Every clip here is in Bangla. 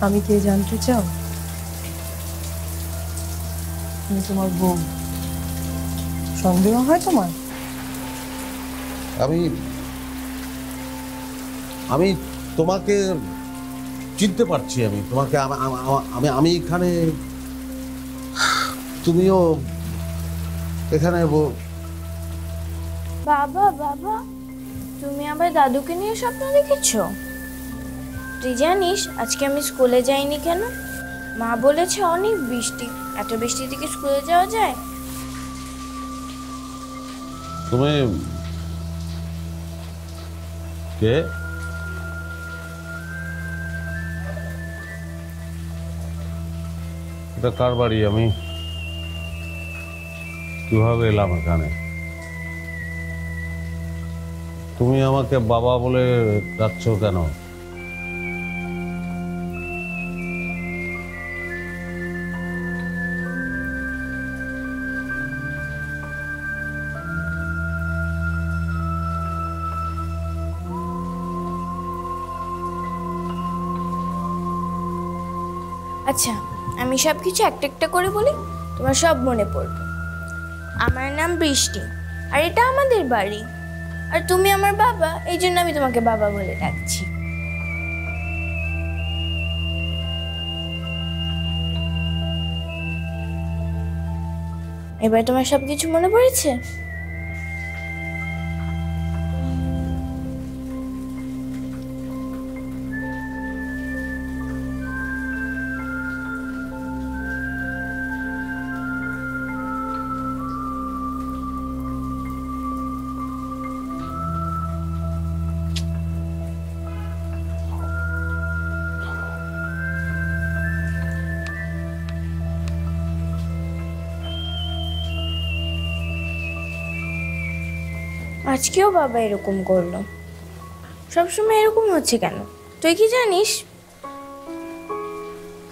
আমি কে জানতে চাও? আমি তোমার বউ সন্দেহ হয় তোমার? আমি আমি তোমাকে চিনতে পারছি আমি। তোমাকে আমা- আমা- এখানে তুমিও এখানে বাবা বাবা তুমি আবার দাদুকে নিয়ে স্বপ্ন দেখেছ? তুই জানিস, আজকে আমি স্কুলে যাইনি কেন? মা বলেছে অনেক বৃষ্টি। এত বৃষ্টি থেকে স্কুলে যাওয়া যায়? তুমি কে? এটা কার বাড়ি? আমি কীভাবে এলাম এখানে? তুমি আমাকে বাবা বলে ডাকছো কেন? আচ্ছা আমি সব কিছু একটা একটা করে বলি, তোমার সব মনে পড়বে। আমার নাম বৃষ্টি, আর এটা আমাদের বাড়ি। আর তুমি আমার বাবা, এই জন্য আমি তোমাকে বাবা বলে ডাকছি। এবার তোমার সব কিছু মনে পড়েছে? আজকেও বাবা এরকম করল। সবসময় এরকম হচ্ছে কেন? তুই কি জানিস?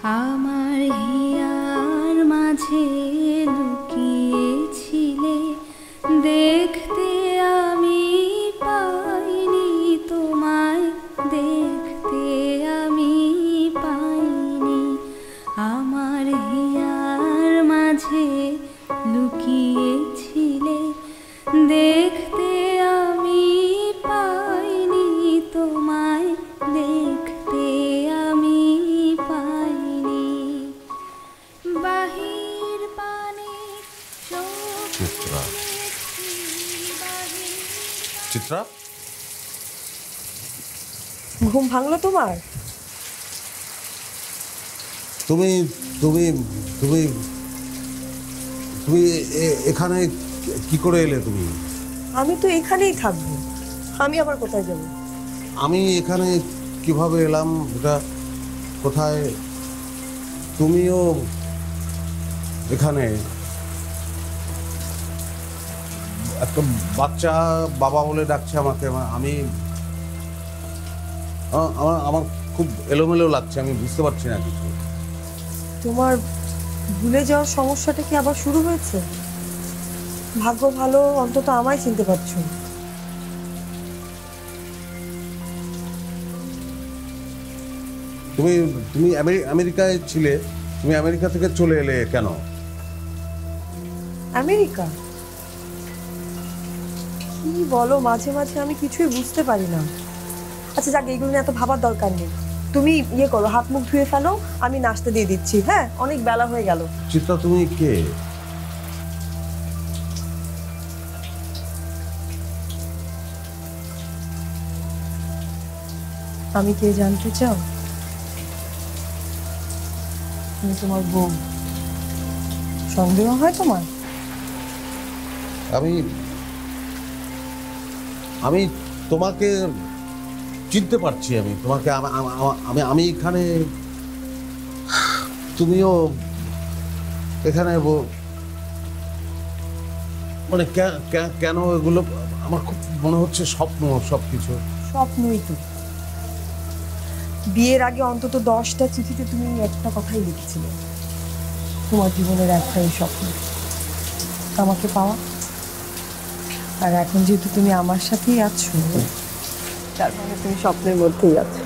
আমার হিয়ার মাঝে লুকিয়েছিলে, দেখতে আমি পাইনি তোমায়, দেখতে আমি পাইনি। আমার হিয়ার মাঝে লুকিয়েছিলে, দেখতে চিত্রা? ঘুম ভাঙলো তোমার? তুমি তুমি তুমি তুমি এ- এখানে কি করে এলে তুমি? আমি তো এখানেই থাকব। আমি আবার কোথায় যাব? আমি এখানে কীভাবে এলাম এটা কোথায়? তুমিও এখানে। একটা বাচ্চা বাবা বলে ডাকছে আমাকে আমা- আমি আমার আমার খুব এলোমেলো লাগছে আমি বুঝতে পারছি না কিছু। তোমার ভুলে যাওয়ার সমস্যাটা কি আবার শুরু হয়েছে? ভাগ্য ভালো অন্তত আমায় চিনতে পারছ। তুমি তুমি আমেরি- আমেরিকায় ছিলে তুমি আমেরিকা থেকে চলে এলে কেন? আমেরিকা? কি বলো মাঝে মাঝে আমি কিছুই বুঝতে পারি না। আচ্ছা যাক এইগুলো নিয়ে এত ভাবার দরকার নেই। তুমি ইয়ে করো হাত মুখ ধুয়ে ফেলো আমি নাস্তা দিয়ে দিচ্ছি হ্যাঁ? অনেক বেলা হয়ে গেল। চিত্রা তুমি কে? আমি কে জানতে চাও? আমি তোমার বউ। সন্দেহ হয় তোমার? আমি আমি তোমাকে চিনতে পারছি আমি, তোমাকে আমা- আমা- এখানে তুমিও এখানে মানে কেন এগুলো আমার খুব মনে হচ্ছে স্বপ্ন সব কিছু স্বপ্নই তো। বিয়ের আগে অন্তত দশটা চিঠিতে তুমি একটা কথাই লিখেছিলে। তোমার জীবনের একটাই স্বপ্ন। আমাকে পাওয়া। আর এখন যেহেতু তুমি আমার সাথেই আছো তার মানে তুমি স্বপ্নের মধ্যেই আছো।